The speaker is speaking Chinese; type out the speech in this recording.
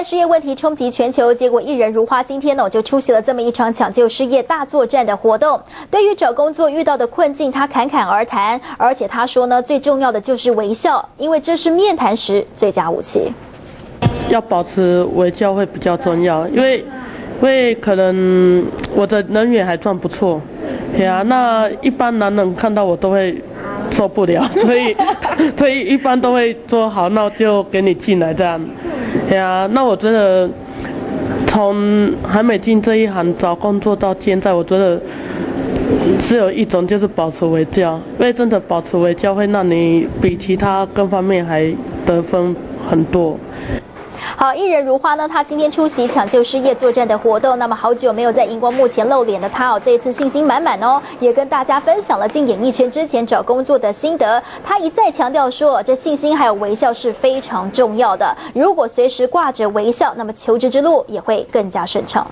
在失业问题冲击全球，结果艺人如花今天呢我就出席了这么一场抢救失业大作战的活动。对于找工作遇到的困境，他侃侃而谈，而且他说呢，最重要的就是微笑，因为这是面谈时最佳武器。要保持微笑会比较重要，因为因为可能我的人缘还算不错，对啊，那一般男人看到我都会。受不了，所以 所以一般都会说好，那就给你进来这样。对呀，那我觉得从还没进这一行找工作到现在，我觉得只有一种就是保持微笑，因为真的保持微笑会让你比其他各方面还得分很多。好，艺人如花呢？她今天出席抢救失业作战的活动。那么好久没有在荧光幕前露脸的她哦，这一次信心满满哦，也跟大家分享了进演艺圈之前找工作的心得。她一再强调说，这信心还有微笑是非常重要的。如果随时挂着微笑，那么求职之路也会更加顺畅。